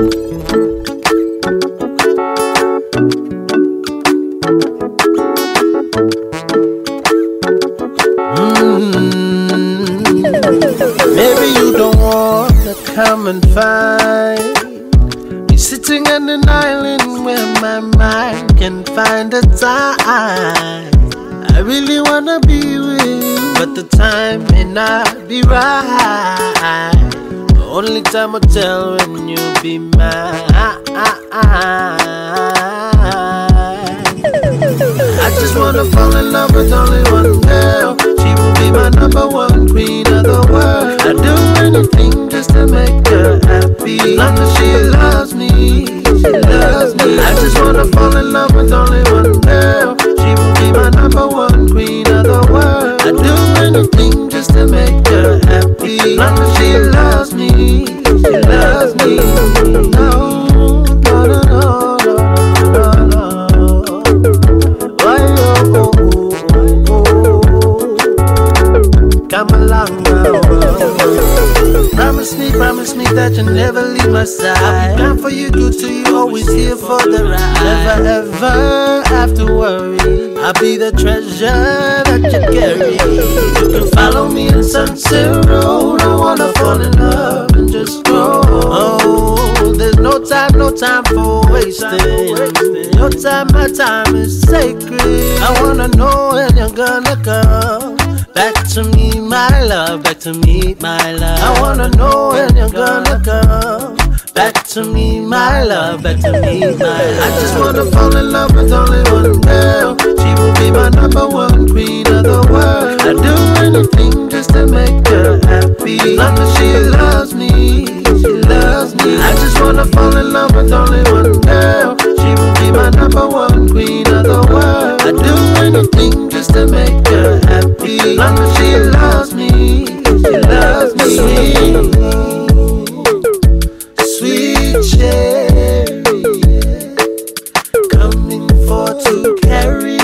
Mm. come and find me sitting on an island where my mind can find a time. I really wanna be with you, but the time may not be right. Only time will tell when you'll be mine. I just wanna fall in love with only one girl. She will be my number one oh, oh, oh, oh. Promise me, promise me that you'll never leave my side. I'll for you, good to you, always here for the ride. Never ever have to worry. I'll be the treasure that you carry. You can follow me in Sunset Road. I wanna fall in love time, no time for wasting. Your time, my time is sacred. I wanna know when you're gonna come. Back to me, my love, back to me, my love. I wanna know when you're gonna come. Back to me, my love, back to me, my love. I just wanna fall in love with only one love, but only one girl. She will be my number one queen of the world. I'd do anything just to make her happy. As long as she loves me, she loves me. Sweet cherry, coming for to carry.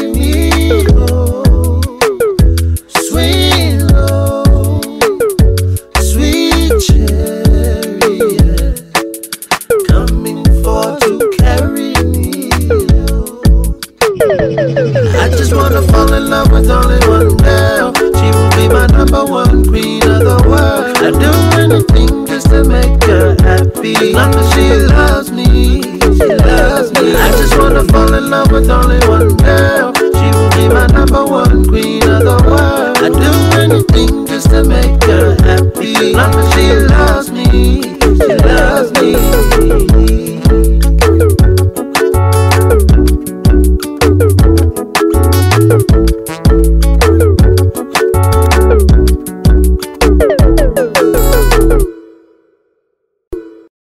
number one queen of the world. I do anything just to make her happy. As long as she loves me, she loves me. I just wanna fall in love with only one girl.